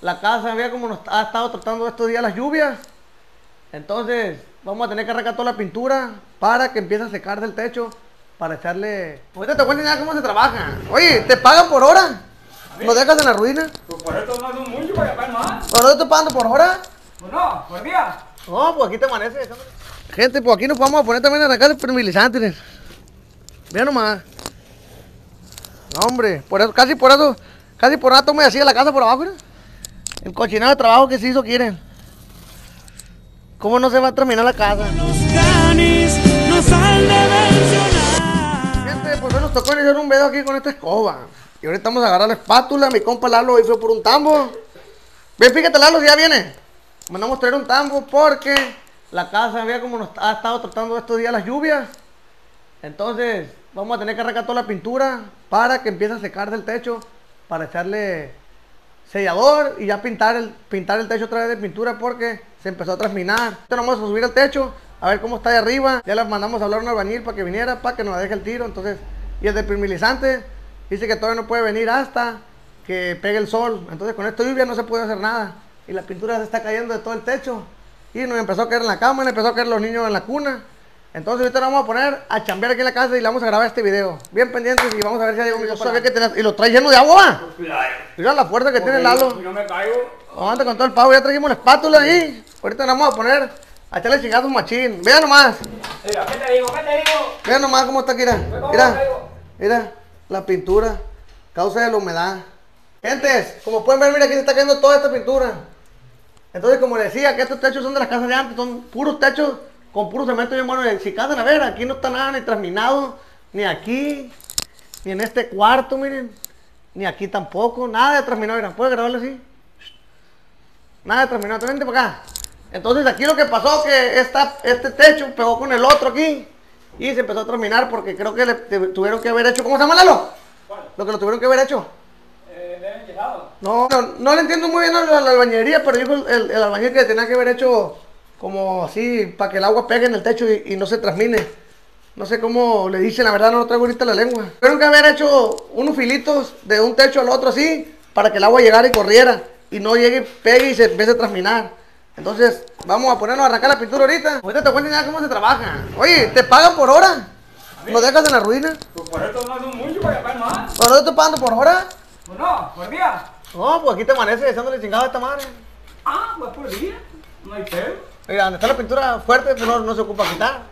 la casa, vea cómo nos ha estado tratando estos días las lluvias. Entonces, vamos a tener que arrancar toda la pintura para que empiece a secar del techo para echarle. Ahorita te voy a enseñar cómo se trabaja. Oye, ¿te pagan por hora? ¿Lo dejas en la ruina? Pues por eso no mucho para pagar más. ¿Pero no te estoy pagando por hora? Pues no, por día. No, pues aquí te amanece. Gente, pues aquí nos vamos a poner también a arrancar miren. Mira nomás. No, hombre, por eso, casi por eso, casi por rato me hacía la casa por abajo, mira. El cochinado de trabajo que se hizo, quieren. ¿Cómo no se va a terminar la casa? Los canis nos han de mencionar. Gente, pues hoy nos tocó iniciar un video aquí con esta escoba. Y ahorita vamos a agarrar la espátula. Mi compa Lalo hoy fue por un tambo. Ven, fíjate, Lalo, si ya viene. Mandamos traer un tambo porque la casa, vea cómo nos ha estado tratando estos días las lluvias. Entonces, vamos a tener que arrancar toda la pintura para que empiece a secar del techo. Para echarle sellador y ya pintar el, pintar el techo otra vez de pintura porque se empezó a trasminar. Nos vamos a subir al techo a ver cómo está de arriba. Ya le mandamos a hablar a un albañil para que viniera, para que nos deje el tiro. Entonces, y el de primilizante dice que todavía no puede venir hasta que pegue el sol. Entonces, con esta lluvia no se puede hacer nada. Y la pintura se está cayendo de todo el techo. Y nos empezó a caer en la cama, empezó a caer los niños en la cuna. Entonces ahorita nos vamos a poner a chambear aquí en la casa y le vamos a grabar este video. Bien pendientes y vamos a ver si hay algo. Yo sabía que tenías- Y lo trae lleno de agua. Cuidado. Mira la fuerza que tiene Porque Lalo. yo- yo me caigo. Aguanta con todo el pavo, ya trajimos la espátula ahí. Ahorita nos vamos a poner a echarle chingazos machín. Vean nomás, Mira, ¿qué te digo? ¿Qué te digo? vean nomás cómo está aquí. Mira, mira, mira la pintura, causa de la humedad. Gentes, como pueden ver, mira aquí se está cayendo toda esta pintura. Entonces, como les decía, que estos techos son de las casas de antes, son puros techos con puro cemento bien bueno. Si casan a ver, aquí no está nada ni trasminado, ni aquí, ni en este cuarto, miren, ni aquí tampoco, nada de trasminado, mira, ¿puedes grabarlo así? Nada de trasminado, vente para acá. Entonces aquí lo que pasó que esta, este techo pegó con el otro aquí y se empezó a trasminar porque creo que le tuvieron que haber hecho, ¿cómo se llama Lalo? Lo que lo tuvieron que haber hecho. Eh. No, no, no le entiendo muy bien a la, la albañería, pero dijo el, el, el albañil que tenía que haber hecho como así para que el agua pegue en el techo y, y no se transmine. No sé cómo le dicen, la verdad no lo traigo ahorita la lengua. Tuvieron que haber hecho unos filitos de un techo al otro así para que el agua llegara y corriera y no llegue, pegue y se empiece a transminar. Entonces, vamos a ponernos a arrancar la pintura ahorita. Ahorita te voy a enseñar cómo se trabaja. Oye, ¿te pagan por hora? ¿Lo dejas en la ruina? Pues por eso no es mucho para pagar más. ¿Pero no te estoy pagando por hora? Pues no, por día. No, pues aquí te amanece echándole chingado a esta madre. Ah, pues por día. No hay pedo. Mira, donde está la pintura fuerte, pues no, no se ocupa quitar.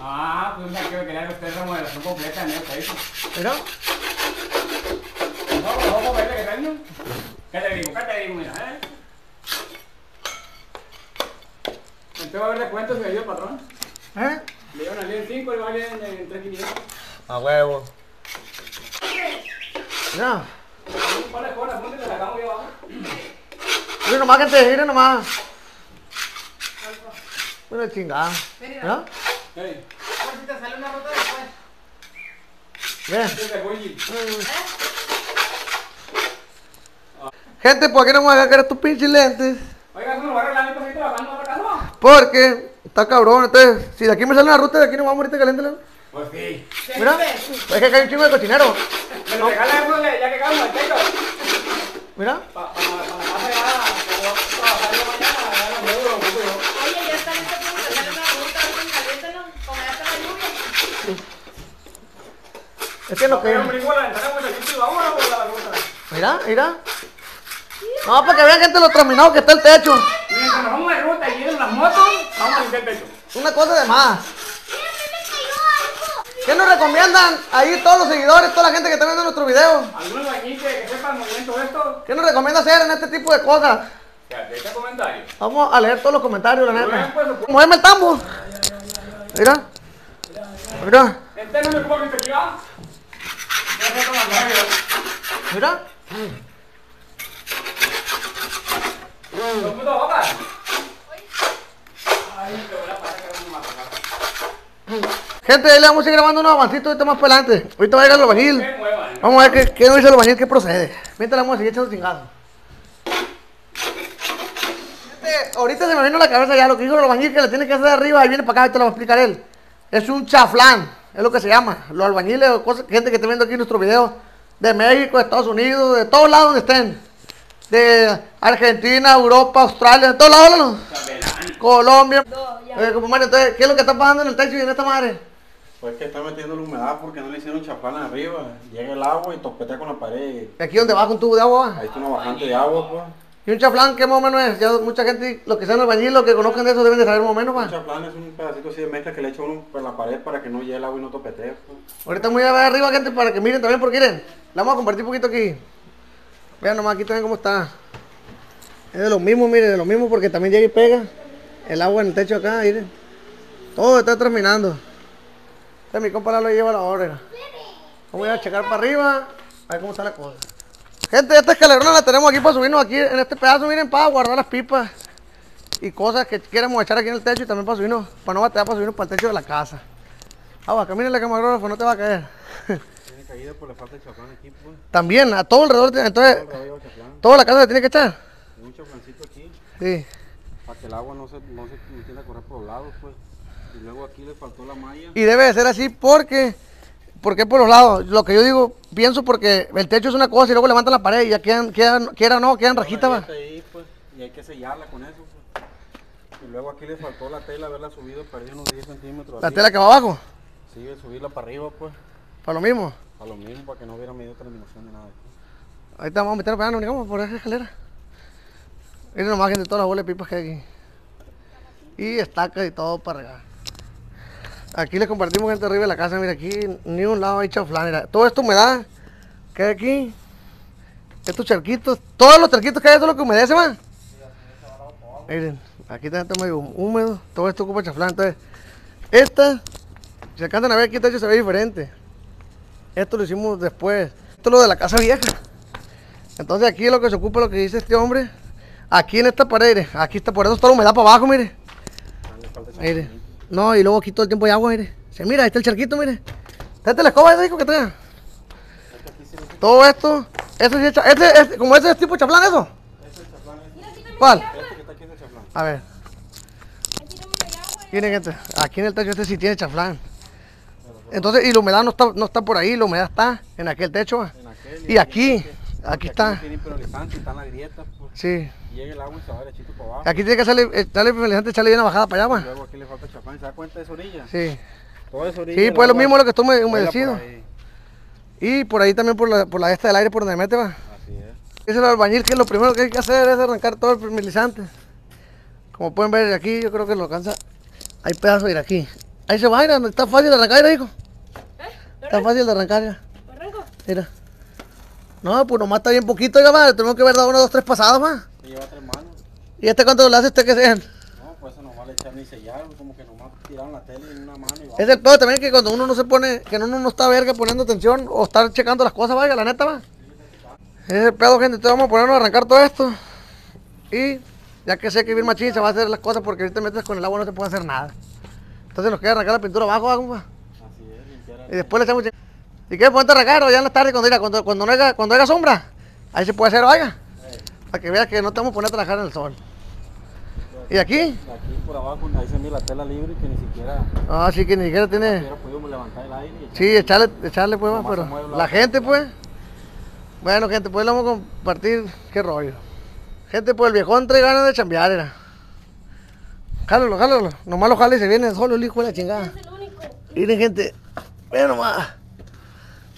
Ah, pues no quiero querer usted remodelación completa en el país. Mira. No, vamos a ver qué tengo. ¿Qué te digo? ¿Qué te digo? Mira, ¿eh? Entonces va a haber descuentos me dio el patrón. ¿Eh? Le llevan al día en 5 y vale en, en 3.500. A huevo. Mira. Mira nomás, gente, mira nomás. Mira chingada. ¿Mira? Hey, si te sale una ruta después. Este Bully. Gente, ¿por qué no me voy a sacar estos pinches lentes? Oiga, eso nos va a arreglar mi pasito bajando otra casa. Porque está cabrón. Entonces, si de aquí me sale una ruta, de aquí no vamos ahorita caliente. Pues sí. Mira. Es que acá hay un chingo de cochinero. Me lo regala uno de- ya que caemos al techo. Mira. Para la casa ya, como trabajar yo mañana, a por la ruta. Mira, mira. No, para que vean gente lo terminado que está el techo. Mientras nos vamos de ruta y vienen las motos, vamos a limpiar el techo. Una cosa de más. ¿Qué nos recomiendan ahí todos los seguidores, toda la gente que está viendo nuestro video? Algunos de aquí que, que sepan el movimiento de esto, ¿Qué nos recomienda hacer en este tipo de cosas? que dejen comentarios. Vamos a leer todos los comentarios, la neta. pues, Muéveme el tambo. Mira. Mira. Este Mira. Gente, ahí le vamos a ir grabando unos avancitos ahorita más para adelante. Ahorita va a llegar el albañil. Vamos a ver qué, qué nos dice el albañil, qué procede. Mientras le vamos a seguir echando chingados. Gente, ahorita se me vino la cabeza ya lo que dijo el albañil que le tiene que hacer arriba. Ahí viene para acá te lo va a explicar él. Es un chaflán, es lo que se llama. Los albañiles o cosas, gente que está viendo aquí nuestro video de México, de Estados Unidos, de todos lados donde estén. de Argentina, Europa, Australia, de todos lados, ¿no? Colombia. Oye, compadre, entonces, ¿qué es lo que está pasando en el techo y en esta madre? Pues que está metiendo la humedad porque no le hicieron chaflán arriba. Llega el agua y topetea con la pared. Aquí donde baja un tubo de agua. Ahí está una bajante de agua, pues. Y un chaflán, ¿qué más o menos es? Ya mucha gente, los que sean albañiles, los que conozcan de eso, deben de saber más o menos, Un va. chaflán es un pedacito así de mezcla que le echa uno por la pared para que no llegue el agua y no topetee. Ahorita voy a ver arriba, gente, para que miren también, porque miren, la vamos a compartir un poquito aquí. Vean nomás aquí también cómo está. Es de lo mismo, miren, de lo mismo, porque también llega y pega el agua en el techo acá, miren. Todo está terminando. Este mi compa lo lleva la hora. Vamos a ir a checar para arriba, a ver cómo está la cosa. Gente, esta escalerona la tenemos aquí para subirnos aquí en este pedazo, miren, para guardar las pipas y cosas que queremos echar aquí en el techo y también para subirnos, para no batear, para subirnos para el techo de la casa. Agua, camínale camarógrafo, no te va a caer. Tiene caída por la falta de chaflán aquí, pues. También, a todo alrededor, entonces, Todo toda la casa se tiene que echar. Hay un chaflancito aquí Sí. para que el agua no se, no se tienda a correr por los lados, pues. Y luego aquí le faltó la malla. Y debe de ser así porque, porque por los lados, lo que yo digo, pienso porque el techo es una cosa y luego levantan la pared y ya quedan, quedan, quiera o no, quedan rajitas, pues, y hay que sellarla con eso, pues. Y luego aquí le faltó la tela, haberla subido, perdió unos 10 centímetros. La así. tela que va abajo, Sí, subirla para arriba, pues. para lo mismo. A lo mismo, para que no hubiera medio terminación de nada. Ahorita vamos a meter pegando, digamos, por esa escalera. Miren nomás gente, todas las bolas de pipas que hay aquí. Y estacas y todo para regar. Aquí les compartimos gente arriba de la casa, mira aquí, ni un lado hay chaflán, mira. Todo esto humedad que hay aquí. Estos charquitos, todos los charquitos que hay, eso es lo que humedece, man. Miren, aquí también está medio húmedo, todo esto ocupa chaflán. Entonces, esta, si alcanzan a ver aquí el techo se ve diferente. Esto lo hicimos después. Esto es lo de la casa vieja. Entonces aquí lo que se ocupa, lo que dice este hombre. Aquí en esta pared, aquí está, por eso está la humedad para abajo, mire. Mire. No, y luego aquí todo el tiempo hay agua, mire. Se mira, ahí está el charquito, mire. Tráete la escoba, dijo que tenga. Todo esto, eso sí es este, este, como ese es tipo chaflán, eso. ¿Cuál? Este que está aquí es el chaflán. A ver. Miren, gente, aquí en el techo este sí tiene chaflán. Entonces, y la humedad no está, no está por ahí, la humedad está en aquel techo. En aquel Y aquí, este, aquí porque está. no tiene impermeabilizante, están las grietas, pues. Sí. Llega el agua y se va derechito para abajo. Aquí tiene que salir, echarle fertilizante, echarle bien la bajada para allá, Y va. luego aquí le falta chaflán. ¿Se da cuenta de esa orilla? Sí. Toda esa orilla. Sí, el pues lo mismo lo que está por humedecido. Y por ahí también por la, por la esta del aire por donde mete, va. Así es. Ese es el albañil que lo primero que hay que hacer es arrancar todo el fertilizante. Como pueden ver aquí, yo creo que lo alcanza. Hay pedazos de ir aquí. Ahí se va, mira, está fácil de arrancar, mira, hijo. Está fácil de arrancar, ya. ¿Arranco? Mira. No, pues nomás está bien poquito, ya va. Tenemos que ver dado uno, dos, tres pasadas, va. Se lleva tres manos. ¿Y este cuánto le hace usted que sean? No, pues eso no vale echar ni sellar. Como que nomás tiraron la tele en una mano y va. Es el pedo también que cuando uno no se pone, que uno no está verga poniendo atención o estar checando las cosas, vaya, la neta, va. Es el pedo, gente. Entonces vamos a ponernos a arrancar todo esto. Y ya que sé que bien machín se va a hacer las cosas porque ahorita metes con el agua no se puede hacer nada. Entonces nos queda arrancar la pintura abajo, va, compa. Así es, limpiar Y después le echamos... chi- ¿Y qué? Ponte a arrancar o ya en la tarde cuando, mira, cuando, cuando, no haya, cuando haya sombra. Ahí se puede hacer, vaya. Para que veas que no te vamos a poner a trabajar en el sol. ¿Y aquí? Aquí por abajo, ahí se mira la tela libre que ni siquiera Ah, sí que ni siquiera tiene... hubiera podido levantar el aire. y echar. Sí, echarle, echarle pues, Nomás pero la gente pues. Bueno, gente, pues le vamos a compartir qué rollo. Gente, pues el viejón trae ganas de chambear, era. Jálalo, jálalo. Nomás lo jala y se viene solo el hijo de la chingada. Miren, gente. Vean nomás.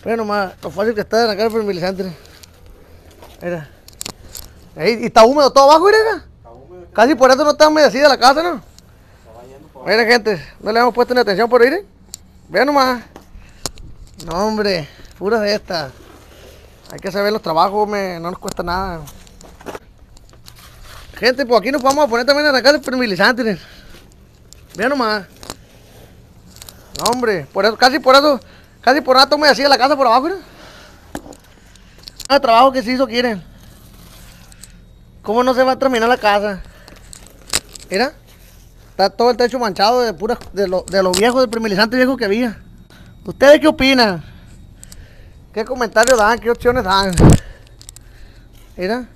Vean nomás lo fácil que está de arrancar el fertilizante. Mira. Y está húmedo todo abajo, mira. Está húmedo, Casi por eso no está humedecida la casa, ¿no? por Miren gente, no le hemos puesto ni atención por ir. Vean nomás. No hombre, pura de esta. Hay que saber los trabajos, me, no nos cuesta nada. Gente, pues aquí nos vamos a poner también a arrancar el fertilizante. miren. Vean nomás. No hombre, por eso, casi por eso, casi por nada me hacía la casa por abajo, miren. El trabajo que se hizo quieren. ¿Cómo no se va a terminar la casa? Mira. Está todo el techo manchado de puras, de lo, de lo viejo, del primilizante viejo que había. ¿Ustedes qué opinan? ¿Qué comentarios dan? ¿Qué opciones dan? Mira.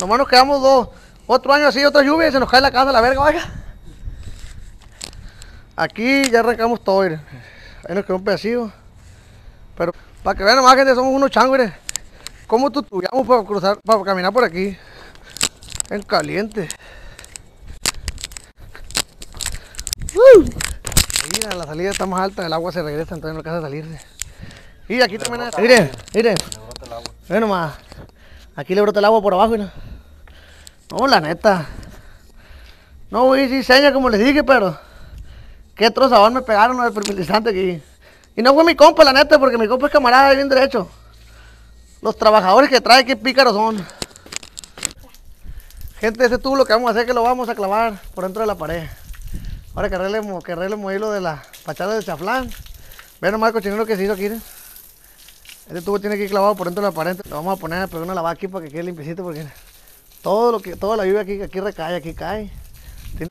Nomás nos quedamos dos, otro año así, otra lluvia y se nos cae la casa la verga, vaya. Aquí ya arrancamos todo, mire. Ahí nos quedó un pedacito. Pero para que vean nomás, gente, somos unos changos, mire. ¿Cómo tutubiamos para cruzar, para caminar por aquí? En caliente. Mira, la salida está más alta, el agua se regresa, entonces no alcanza a salirse. Y aquí también hay... Miren, miren. Ve nomás. Aquí le brota el agua por abajo, mira. No, la neta. No voy a decir señas como les dije, pero... Qué trozadón me pegaron el fertilizante aquí. Y no fue mi compa, la neta, porque mi compa es camarada bien derecho. Los trabajadores que trae, qué pícaros son. Gente, ese tubo lo que vamos a hacer es que lo vamos a clavar por dentro de la pared. Ahora que arreglemos, que arreglemos ahí lo de la fachada de chaflán. Ve nomás el cochinero que se hizo aquí. ¿eh? Este tubo tiene que ir clavado por dentro de la pared. Lo vamos a poner pegar una lavada aquí para que quede limpiecito porque todo lo que, toda la lluvia aquí, aquí recae, aquí cae. Tiene-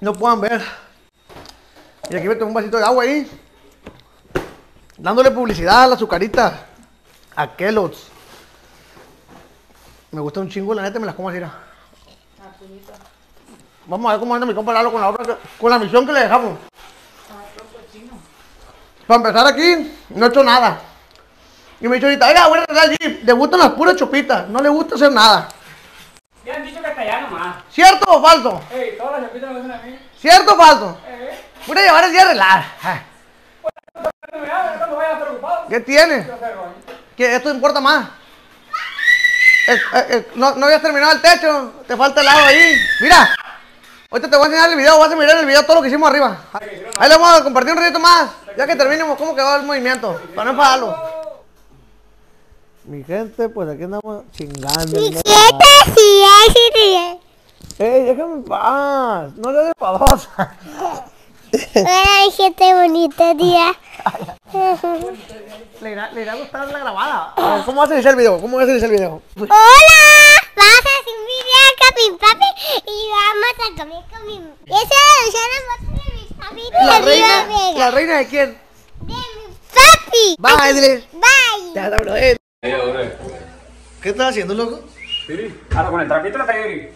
No puedan ver. Y aquí me tengo un vasito de agua ahí. Dándole publicidad a la azucarita. A Kellogg's. Me gusta un chingo, la neta, me las como así. mira. Vamos a ver cómo anda mi compa con la obra, con la misión que le dejamos. Para empezar aquí, no he hecho nada. Y me dicho ahorita, oiga, voy a jeep. Le gustan las puras chupitas, no le gusta hacer nada. Ya han dicho que hasta allá nomás. ¿Cierto o falso? Ey, todas las chapitas me dicen a mí. ¿Cierto o falso? Eh, Voy a llevar el día a arreglar. ¿Qué tiene? Que esto importa más. Eh, eh, eh, no, no habías terminado el techo, te falta el lado ahí. Mira, ahorita te voy a enseñar el video, vas a mirar el video todo lo que hicimos arriba. Ahí le vamos a compartir un ratito más, ya que terminemos cómo quedó el movimiento, para no enfadarlo. Mi gente, pues aquí andamos chingando. ¡Ey, déjame en paz! No le des padosa. Ay, gente bonito día. Le irá, le irá a gustar la grabada. Ver, ¿Cómo vas a iniciar el video? ¿Cómo vas a iniciar el video? Hola, vamos a hacer un video con mi papi y vamos a comer con mi... Esa es la foto de mi papi de ¿La reina? Vega. ¿La reina de quién? De mi papi. Bye, dile. Bye. Ya, bro, eh. ¿Qué estás haciendo, loco? Sí. Ahora con el trapito la. ¿Eh?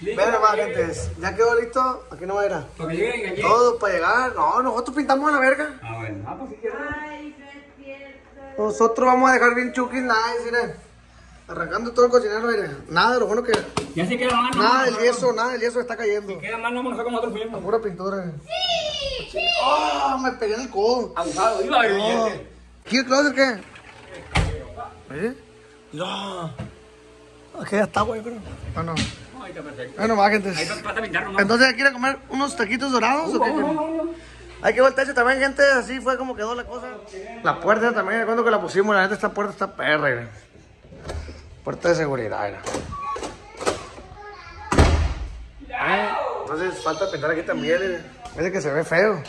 Ven nomás, gente. Ya quedó listo. Aquí no va a ir. a- lleguen aquí. Todo para llegar. No, nosotros pintamos a la verga. Ah, bueno. Ah, pues si quieres. Nosotros vamos a dejar bien chukis, nice, miren. Arrancando todo el cocinero, miren. Nada de lo bueno que. Ya se queda más. Nada del yeso, nada del yeso está cayendo. Queda más, no, no sé cómo otro. Pura pintura. Sí, sí. ¡Ah! me pegué en el codo. Abusado, iba a ver No. billete. ¿Aquí el closet qué? ¿Eh? No. Ya está, güey, creo. Ah, no. No, ahí está perfecto. Bueno, va, gente. Ahí vas a pintar nomás. Entonces, ¿quieren comer unos taquitos dorados o qué? Hay que ver el techo también, gente. Así fue como quedó la cosa. La puerta también, cuando que la pusimos, la neta, esta puerta está perra, mira. Puerta de seguridad, mira. Eh, Entonces, falta pintar aquí también, mira. Parece que se ve feo.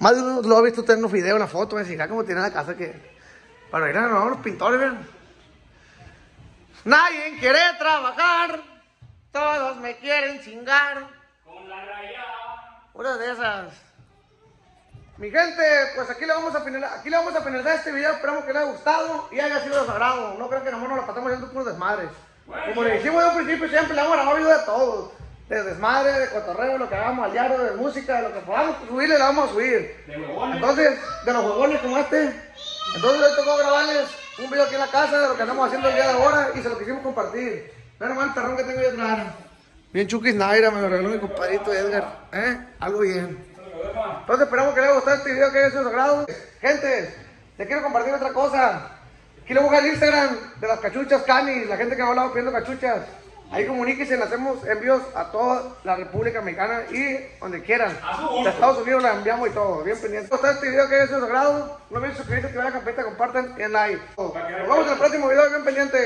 Más de uno lo ha visto usted en unos videos, en la foto, me decía, cómo tiene la casa que... Pero mira, no, los pintores, vean. Nadie quiere trabajar, todos me quieren chingar. Con la rayada. Una de esas. Mi gente, pues aquí le vamos a finalizar, aquí le vamos a finalizar este video. Esperamos que les haya gustado y haya sido de su agrado. No crean que nomás nos la pasamos haciendo puros desmadres. Como le dijimos de un principio, siempre le vamos a grabar video de todo. De desmadre, de cotorreo, lo que hagamos al diario, de música, de lo que podamos subirle, le vamos a subir. De huevones. Entonces, de los jugones como este. Entonces hoy tocó grabarles un video aquí en la casa de lo que andamos haciendo el día de ahora y se lo quisimos compartir. Vean nomás el perrón que tengo ahí atrás. Bien Chukis Naira, me lo regaló mi compadrito Edgar. ¿Eh? Algo bien. Entonces esperamos que les haya gustado este video, que haya sido de su agrado. Gente, te quiero compartir otra cosa. Aquí le voy a dejar el Instagram de las cachuchas Cani, la gente que ha hablado pidiendo cachuchas. Ahí comuníquense, le hacemos envíos a toda la República Mexicana y donde quieran. De Estados Unidos la enviamos y todo, bien pendiente. Si este video que haya sido de su agrado, no olviden suscribirse, activar la campanita, compartan y like. Nos vemos en el próximo video, bien pendiente.